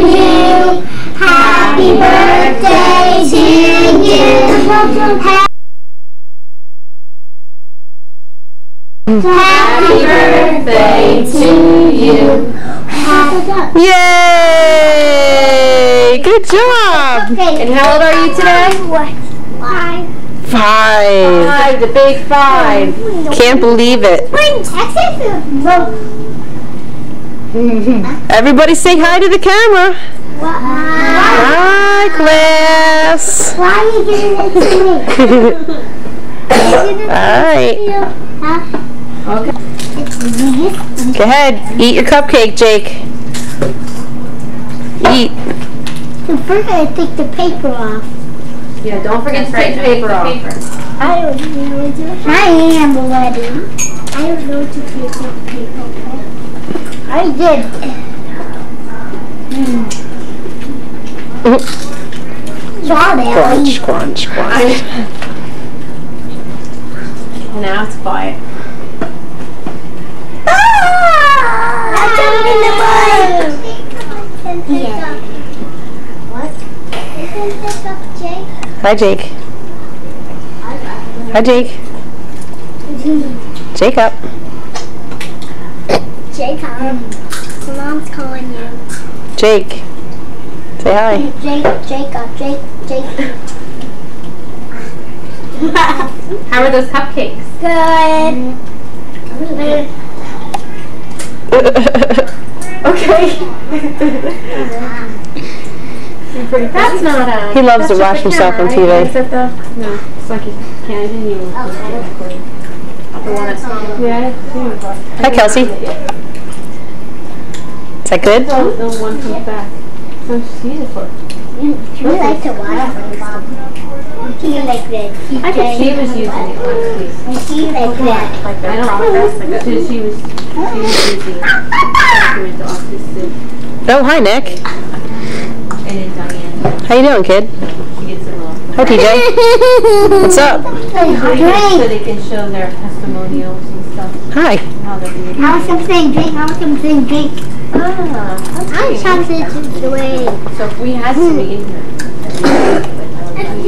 you. Happy birthday to you. Happy birthday to you. Yay! Good job! And how old are you today? Five. Five. Five, the big five. Can't believe it. We're in Texas Everybody say hi to the camera. Why? Hi, class. Why are you giving it to me? All right. Huh? Okay. Go ahead. Eat your cupcake, Jake. Eat. So first I take the paper off. Yeah, don't forget to take the paper off. I don't know what to I am ready. I don't know what to take the paper off. I did. Crunch, Strawberry. crunch, crunch. Now it's quiet. Ah! I jumped in the mud. Yeah. What? You can Jake. Hi, Jake. Hi, Jake. Jake up. Jacob. Mom's calling you. Jake. Say hi. Jake, Jacob, uh, Jake, Jake. How are those cupcakes? Good. Okay. That's not a. He loves to that's watch himself on camera, right? TV. Is that the? No, it's like a Canon. Oh, the one that's. Yeah. Hi, Kelsey. Is that good? The, the one from the back. So she's it for. She likes to watch Mom. She like that. I think she was using it last week. She like that. Like I don't. She, she was. She was using it. She went to autistic. Oh, hi, Nick. And then Diane. How you doing, kid? She gets it. Hi, TJ. What's up? So they, can, so they can show their testimonials and stuff. Hi. How they're doing. How was something drink? How was something drink? Ah, great. something to the way. So if we had somebody in here.